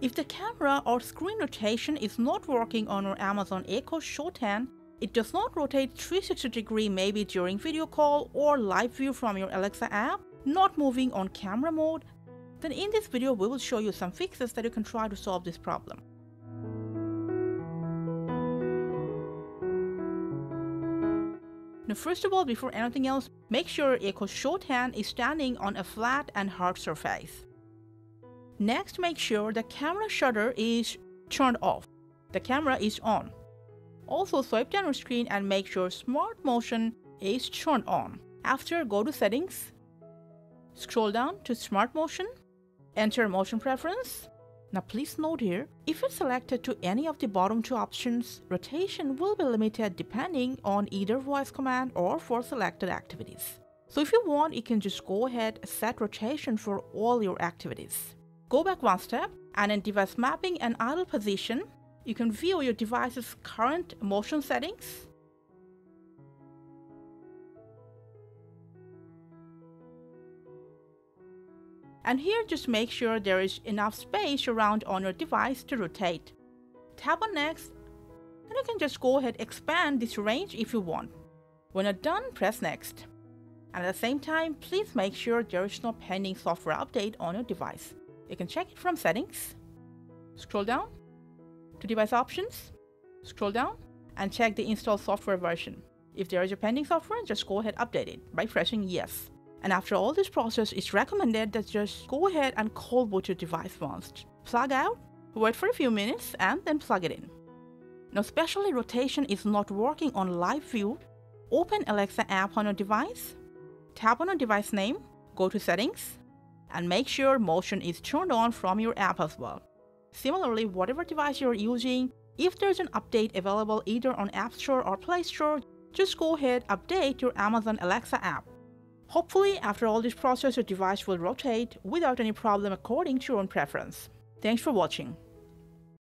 If the camera or screen rotation is not working on your Amazon Echo Show 10, it does not rotate 360 degree maybe during video call or live view from your Alexa app, not moving on camera mode, then in this video we will show you some fixes that you can try to solve this problem. Now first of all, before anything else, make sure Echo Show 10 is standing on a flat and hard surface. Next, make sure the camera shutter is turned off. The camera is on. Also swipe down your screen and make sure Smart Motion is turned on. After, go to Settings, scroll down to Smart Motion, enter Motion Preference. Now please note here, if it's selected to any of the bottom two options, rotation will be limited depending on either voice command or for selected activities. So if you want, you can just go ahead set rotation for all your activities. Go back one step and in device mapping and idle position, you can view your device's current motion settings. And here just make sure there is enough space around on your device to rotate. Tap on next and you can just go ahead expand this range if you want. When you're done, press next. And at the same time, please make sure there is no pending software update on your device. You can check it from settings, scroll down to device options, scroll down and check the install software version. If there is a pending software, just go ahead and update it by pressing yes. And after all this process, it's recommended that just go ahead and cold boot your device once. Plug out, wait for a few minutes, and then plug it in. Now, especially rotation is not working on live view, open Alexa app on your device, tap on your device name, go to settings, and make sure motion is turned on from your app as well. Similarly, whatever device you're using, if there's an update available either on App Store or Play Store, just go ahead update your Amazon Alexa app. Hopefully, after all this process, your device will rotate without any problem according to your own preference. Thanks for watching.